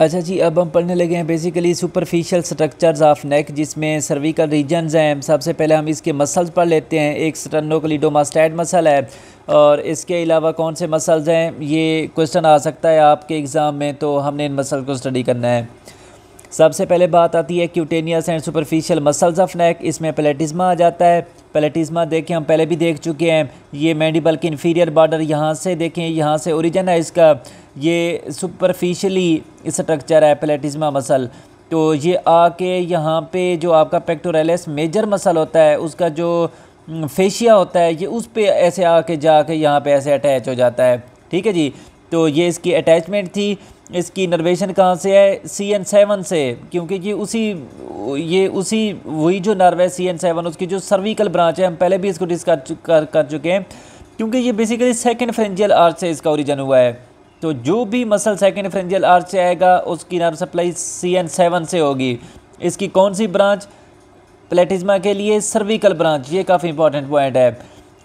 अच्छा जी, अब हम पढ़ने लगे हैं basically superficial structures of neck जिसमें सर्विकल रीजन्स हैं। सबसे पहले हम इसके मसल्स पढ़ लेते हैं। एक स्टर्नोक्लिडोमास्टाइड मसल है और इसके अलावा कौन से मसल्स हैं? ये क्वेश्चन आ सकता है आपके एग्ज़ाम में तो हमने इन मसल को स्टडी करना है। सबसे पहले बात आती है cutaneous and superficial muscles of neck इसमें प्लेटिज्मा आ जाता है। प्लेटिज्मा देखें, हम पहले भी देख चुके हैं, ये मैंडिबल की इन्फीरियर बॉर्डर यहाँ से देखें, यहाँ से ओरिजिन है इसका, ये सुपरफिशली स्ट्रक्चर है प्लेटिज्मा मसल। तो ये आके यहाँ पे जो आपका पेक्टोरेलिस मेजर मसल होता है, उसका जो फेशिया होता है, ये उस पर ऐसे आके जाके यहाँ पे ऐसे अटैच हो जाता है। ठीक है जी? तो ये इसकी अटैचमेंट थी इसकी नर्वेशन कहाँ से है? सी एन सेवन से क्योंकि ये उसी ये उसी वही जो नर्व है सी एन सेवन उसकी जो सर्विकल ब्रांच है हम पहले भी इसको डिस्कस कर, कर चुके हैं क्योंकि ये बेसिकली सेकेंड फ्रेंजियल आर्च से इसका ओरिजन हुआ है। तो जो भी मसल सेकेंड फ्रेंजियल आर्च से आएगा उसकी nerve supply C N seven से होगी। इसकी कौन सी ब्रांच प्लेटिज्मा के लिए सर्विकल ब्रांच ये काफ़ी इंपॉर्टेंट पॉइंट है।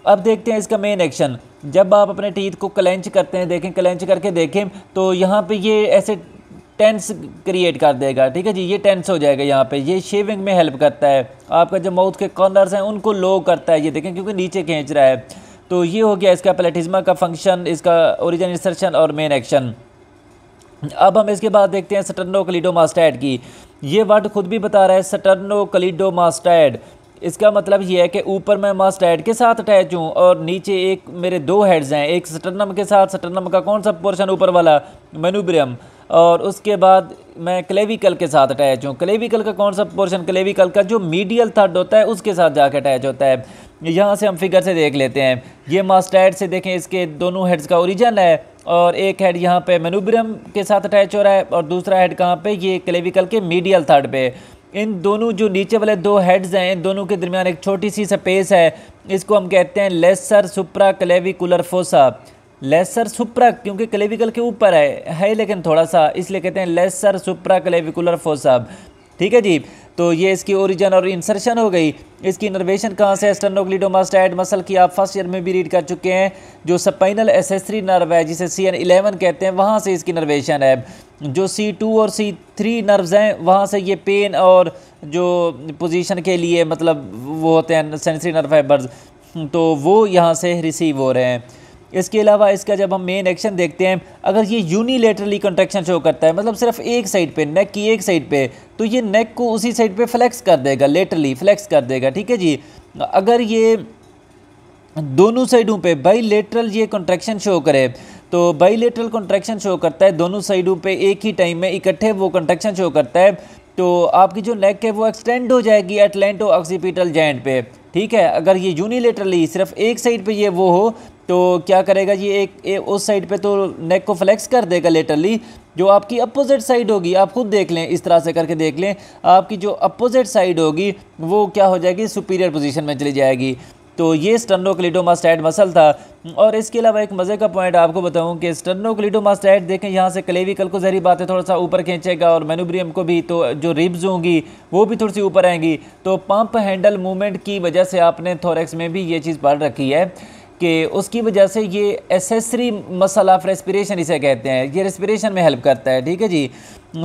अब देखते हैं इसका मेन एक्शन जब आप अपने टीथ को क्लेंच करते हैं, देखें क्लेंच करके देखें तो यहाँ पे ये ऐसे टेंस क्रिएट कर देगा, ठीक है जी? ये टेंस हो जाएगा यहाँ पे। ये शेविंग में हेल्प करता है। आपका जो माउथ के कॉर्नर्स हैं, उनको लो करता है ये देखें, क्योंकि नीचे खींच रहा है। तो ये हो गया इसका प्लेटिज्मा का फ़ंक्शन इसका ओरिजिन इंसर्शन और मेन एक्शन अब हम इसके बाद देखते हैं सटर्नो कलीडोमास्टैड की। ये वर्ड खुद भी बता रहा है सटर्नो कलीडोमास्टैड इसका मतलब ये है कि ऊपर मैं मास्टैड के साथ अटैच हूँ और नीचे एक मेरे दो हेड्स हैं, एक सटर्नम के साथ, सटर्नम का कौन सा पोर्शन ऊपर वाला? मेनुब्रियम और उसके बाद मैं क्लेविकल के साथ अटैच हूँ। क्लेविकल का कौन सा पोर्शन? क्लेविकल का जो मीडियल थर्ड होता है, उसके साथ जाकर अटैच होता है। यहाँ से हम फिगर से देख लेते हैं। ये मास्टैड से देखें, इसके दोनों हेड्स का ओरिजन है और एक हेड यहाँ पे मेनुब्रियम के साथ अटैच हो रहा है और दूसरा हेड कहाँ पे? ये क्लेविकल के मीडियल थर्ड पे। इन दोनों जो नीचे वाले दो हेड्स हैं, इन दोनों के दरमियान एक छोटी सी स्पेस है। इसको हम कहते हैं lesser supra clavicular fossa lesser supra क्योंकि क्लेविकल के ऊपर है है लेकिन थोड़ा सा, इसलिए कहते हैं लेसर सुप्रा क्लेविकुलर फोसा ठीक है जी? तो ये इसकी ओरिजिन और इंसर्शन हो गई। इसकी इनर्वेशन कहाँ से स्टर्नोक्लिडोमास्टाइड मसल की आप फ़र्स्ट ईयर में भी रीड कर चुके हैं, जो स्पाइनल एसेसरी नर्व है, जिसे सी एन इलेवन कहते हैं, वहाँ से इसकी नर्वेशन है। जो सी टू और सी थ्री नर्व्स हैं, वहाँ से ये पेन और जो पोजीशन के लिए मतलब वो होते हैं सेंसरी नर्व फाइबर्स तो वो यहाँ से रिसीव हो रहे हैं। इसके अलावा इसका जब हम मेन एक्शन देखते हैं, अगर ये यूनिलेटरली कंट्रैक्शन शो करता है मतलब सिर्फ़ एक साइड पे नेक की एक साइड पे तो ये नेक को उसी साइड पे फ्लेक्स कर देगा लेटरली फ्लेक्स कर देगा, ठीक है जी? अगर ये दोनों साइडों पे बाई लेटरल ये कॉन्ट्रैक्शन शो करे तो बाई लेटरल कॉन्ट्रैक्शन शो करता है, दोनों साइडों पे एक ही टाइम में इकट्ठे वो कॉन्ट्रैक्शन शो करता है तो आपकी जो नेक है वो एक्सटेंड हो जाएगी एटलेंटो ऑक्सीपिटल जॉइंट पे, ठीक है? अगर ये यूनिलेटरली सिर्फ़ एक साइड पे ये वो हो तो क्या करेगा ये एक, एक उस साइड पे तो नेक को फ्लेक्स कर देगा लेटरली जो आपकी अपोजिट साइड होगी आप खुद देख लें इस तरह से करके देख लें आपकी जो अपोजिट साइड होगी वो क्या हो जाएगी सुपीरियर पोजीशन में चली जाएगी। तो ये स्टर्नोक्लिडोमास्टाइड मसल था। और इसके अलावा एक मज़े का पॉइंट आपको बताऊँ कि स्टर्नोक्लिडोमास्टाइड देखें यहाँ से क्लेविकल को जहरी बात थोड़ा सा ऊपर खींचेगा और मेनुब्रियम को भी तो जो रिब्स होंगी वो भी थोड़ी सी ऊपर आएँगी। तो पंप हैंडल मूवमेंट की वजह से आपने थोरेक्स में भी ये चीज़ पढ़ रखी है। कि उसकी वजह से ये एसेसरी मसल ऑफ़ रेस्पिरेशन इसे कहते हैं। ये रेस्पिरेशन में हेल्प करता है, ठीक है जी?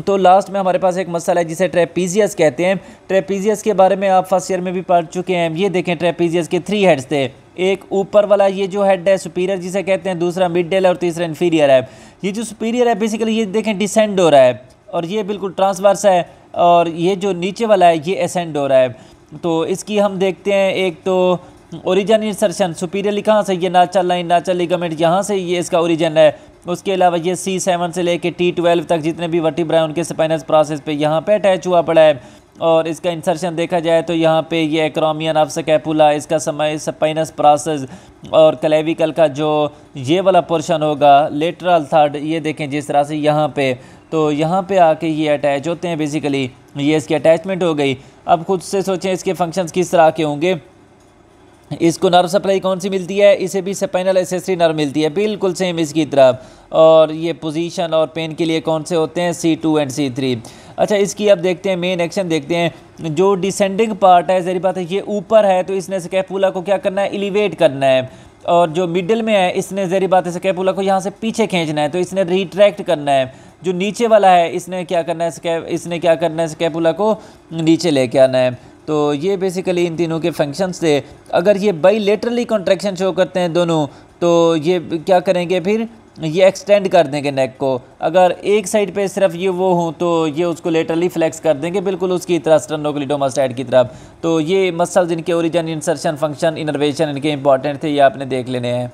तो लास्ट में हमारे पास एक मसल है जिसे ट्रेपीजियस कहते हैं। ट्रेपीजियस के बारे में आप फ़र्स्ट ईयर में भी पढ़ चुके हैं। ये देखें ट्रेपीजियस के थ्री हेड्स थे। एक ऊपर वाला ये जो हेड है सुपीरियर जिसे कहते हैं, दूसरा मिड डेल और तीसरा इन्फीरियर है। ये जो सुपीरियर है बेसिकली ये देखें डिसेंड हो रहा है। और ये बिल्कुल ट्रांसवर्स है और ये जो नीचे वाला है, ये असेंड हो रहा है। तो इसकी हम देखते हैं, एक तो ओरिजन इंसर्शन सुपीरियरली कहाँ से ये नाचल लाइन नाचल लिगामेंट, यहाँ से ये इसका ओरिजन है। उसके अलावा ये सी सेवन से लेके टी ट्वेल्व तक जितने भी वर्टिब्रा उनके स्पाइनस प्रोसेस पे यहाँ पे अटैच हुआ पड़ा है। और इसका इंसर्शन देखा जाए तो यहाँ पे ये एक्रोमियन ऑफ़ कैपुला इसका समय स्पाइनस प्रोसेस और क्लेविकल का जो ये वाला पोर्शन होगा लेटरल थर्ड ये देखें जिस तरह से यहाँ पे तो यहाँ पे आके ये अटैच होते हैं बेसिकली ये इसकी अटैचमेंट हो गई। अब खुद से सोचें इसके फ़ंक्शंस किस तरह के होंगे। इसको नर्व सप्लाई कौन सी मिलती है? इसे भी स्पाइनल एसेसरी नर्व मिलती है। बिल्कुल सेम इसकी तरह। और ये पोजीशन और पेन के लिए कौन से होते हैं? C two and C three अच्छा इसकी अब देखते हैं मेन एक्शन देखते हैं। जो डिसेंडिंग पार्ट है, जरी बात है, ये ऊपर है तो इसने स्कैपुला को क्या करना है? एलिवेट करना है। और जो मिडिल में है, इसने जहरी बात स्कैपुला को यहाँ से पीछे खींचना है तो इसने रिट्रैक्ट करना है। जो नीचे वाला है, इसने क्या करना है? इसने क्या करना है? स्कैपुला को नीचे लेके आना है। तो ये बेसिकली इन तीनों के फ़ंक्शंस थे। अगर ये बाई लेटरली कॉन्ट्रैक्शन शो करते हैं दोनों तो ये क्या करेंगे फिर? ये एक्सटेंड कर देंगे नेक को। अगर एक साइड पे सिर्फ़ ये वो हों तो ये उसको लेटरली फ्लेक्स कर देंगे, बिल्कुल उसकी तरह स्टर्नोक्लिडोमास्टाइड की तरफ़ तो ये मसल्स इनके ओरिजिन इंसर्शन फ़ंक्शन इनर्वेशन इनके इंपॉर्टेंट थे, ये आपने देख लेने हैं।